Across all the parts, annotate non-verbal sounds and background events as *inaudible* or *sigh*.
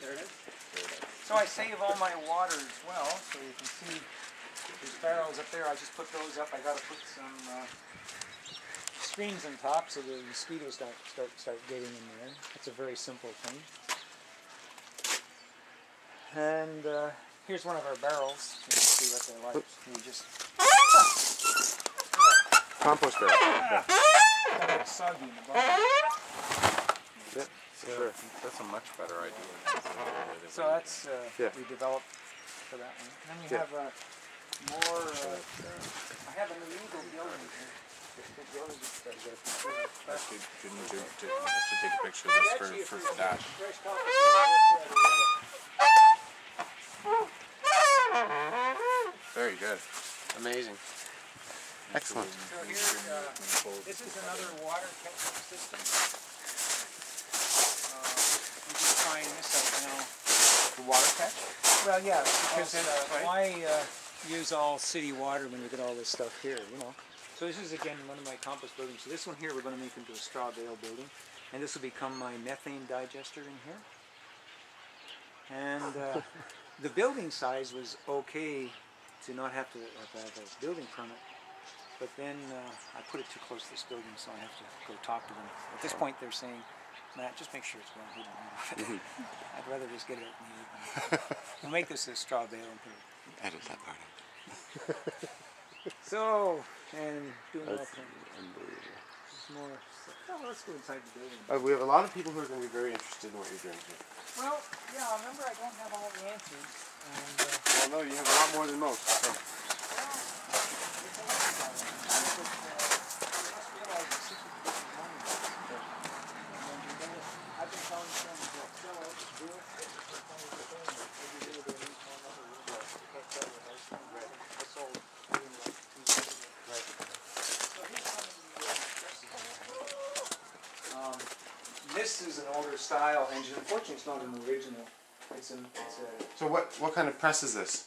There it is. So I save all my water as well, so you can see there's barrels up there, I just put those up, I gotta put some, uh, screens on top so the mosquitoes don't start, start getting in there. It's a very simple thing. And, uh, here's one of our barrels, you can see what they're like, you just, Compost barrel. Yeah. kind of soggy in the bottom. Yeah, sure. That's a much better idea. So that's, uh, Yeah. we developed for that one. Then we Yeah. have, a more, uh, I have an illegal building here. The building is- Actually, didn't you do, to, have to take a picture of this for, for there's that? fresh copies of this, uh, Very good. Amazing. Excellent. So here, uh, this is another water catchment system. Uh, I'm just trying this out now. Catch? Well, yeah, because it, uh, right? why uh, use all city water when you get all this stuff here, you know? So this is again one of my compost buildings. So this one here we're going to make into a straw bale building, and this will become my methane digester in here. And uh, *laughs* the building size was okay to not have to have, to have a building permit, but then uh, I put it too close to this building, so I have to go talk to them. At this point, they're saying, Matt, just make sure it's well hidden. *laughs* I'd rather just get it out in the open. We'll make this a straw bale and put it. Edit that part out. *laughs* So, and doing all That's kinds unbelievable. of more. Oh, let's go inside the building. Uh, we have a lot of people who are going to be very interested in what you're doing here. Well, yeah, remember I don't have all the answers. And, uh, Well, no, you have a lot more than most. so. Um, This is an older style engine. Unfortunately, it's not an original. It's an, it's a So what what kind of press is this?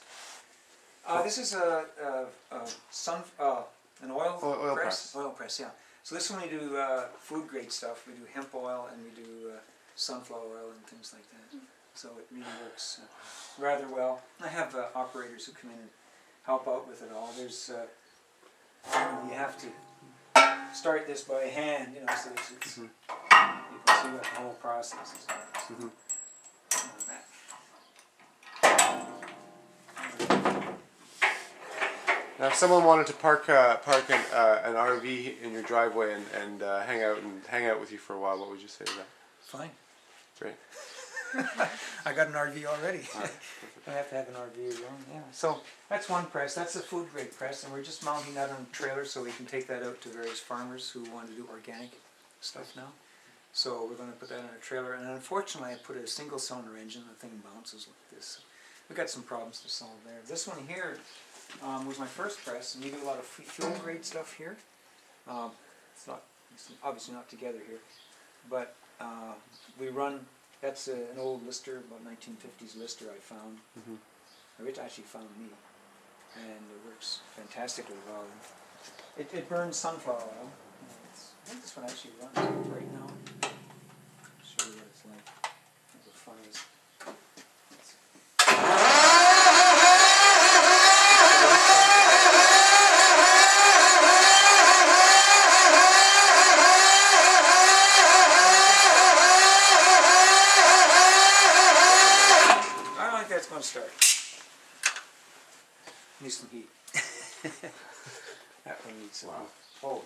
Uh, this is a, a, a sun, uh, an oil, Oil- oil press. press. Oil press, yeah. So this one we do uh, food grade stuff. We do hemp oil and we do uh, sunflower oil and things like that. So it really works uh, rather well. I have uh, operators who come in and help out with it all. There's uh, you have to start this by hand, you know, so it's, it's you can see what the whole process is. like. Mhm. Now, if someone wanted to park uh, park an, uh, an RV in your driveway and, and uh, hang out and hang out with you for a while, what would you say to that? Fine. Great. I got an RV already. *laughs* I have to have an RV well, yeah. So that's one press, that's a food grade press, and we're just mounting that on a trailer so we can take that out to various farmers who want to do organic stuff now. So we're gonna put that on a trailer, and unfortunately I put a single cylinder engine, the thing bounces like this. We got some problems to solve there. This one here um, was my first press, and we do a lot of fu- fuel grade stuff here. Um, it's not, it's obviously not together here, but uh, we run that's a, an old Lister, about 1950s Lister I found, Mhm. which actually found me, and it works fantastically well. It, it burns sunflower oil. It's, I think this one actually runs right now. I'll show you what it's like. How fun is. I don't think that's going to start. Need some heat. *laughs* that one needs some Wow. heat. Holy